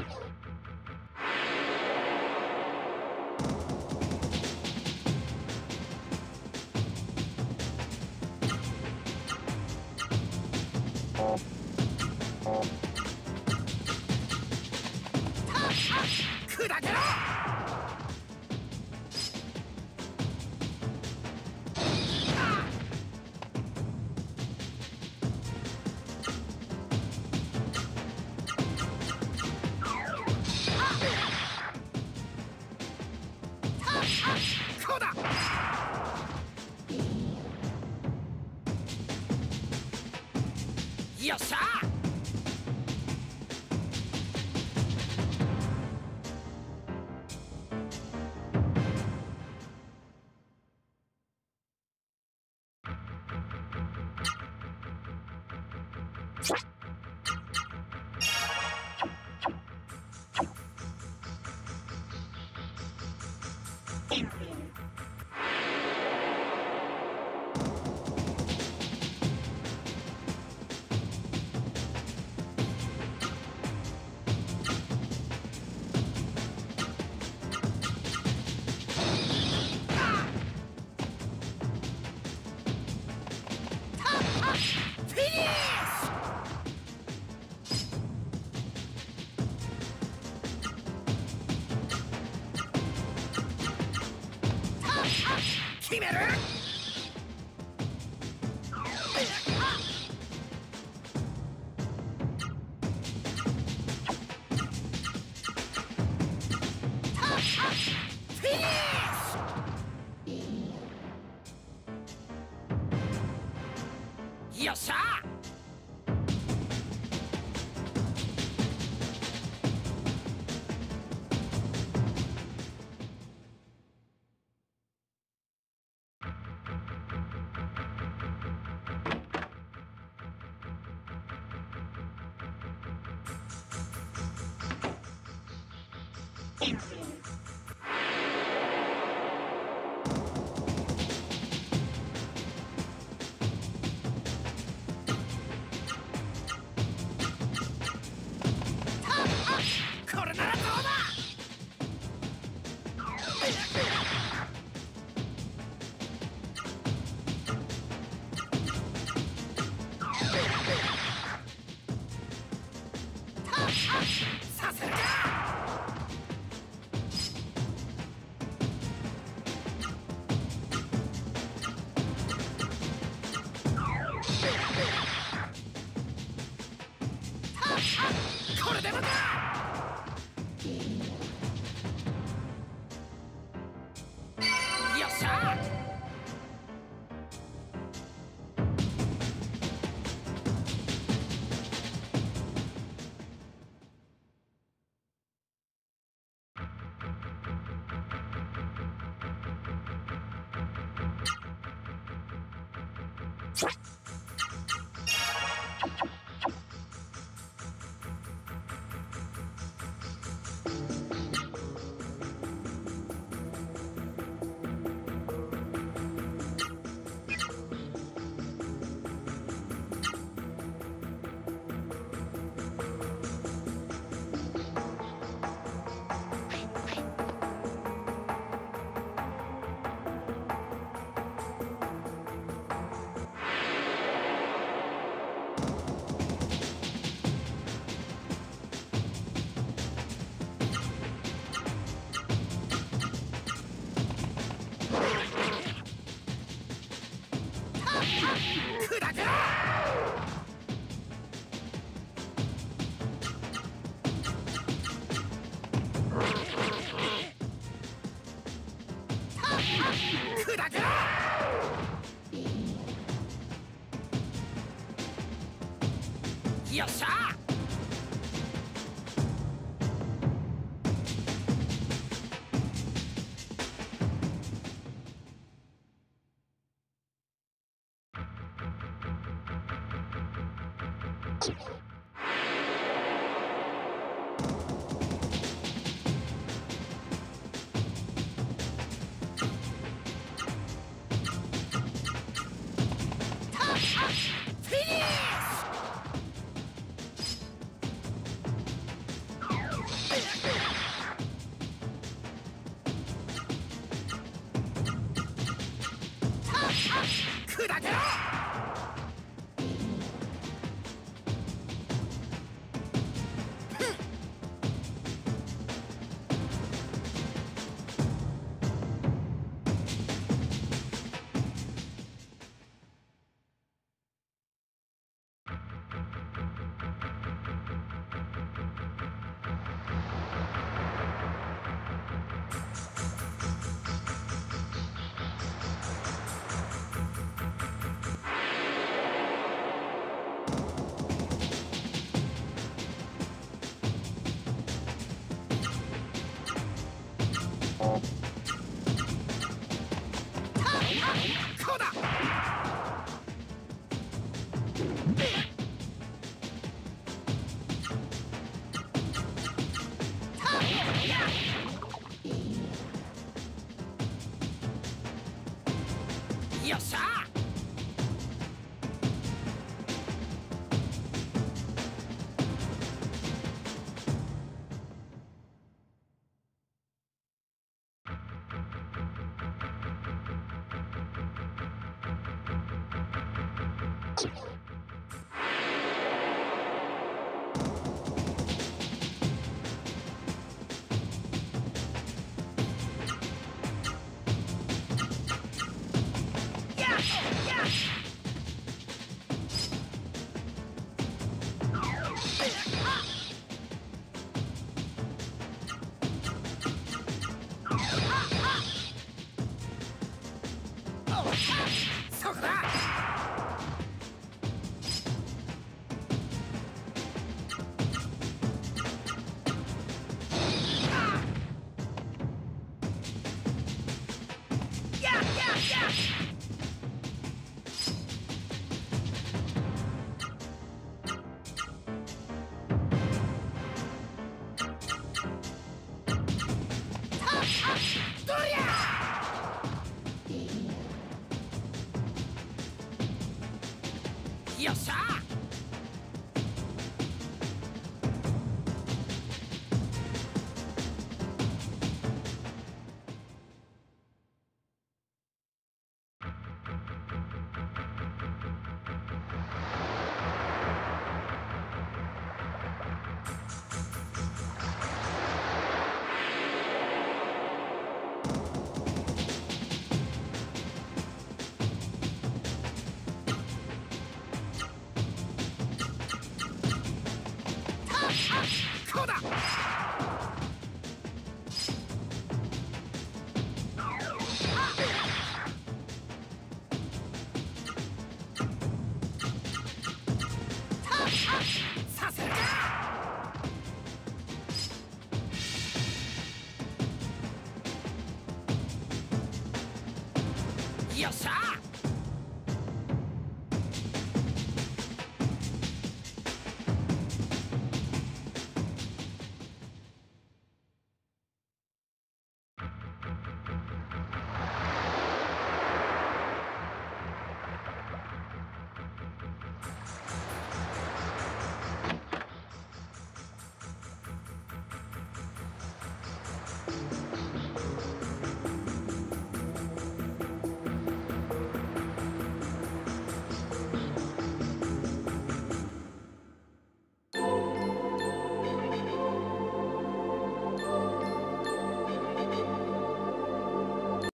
Oh. よっしゃ決める。よっしゃ。こ フィニよっしゃ！どりゃこうだ。よっしゃ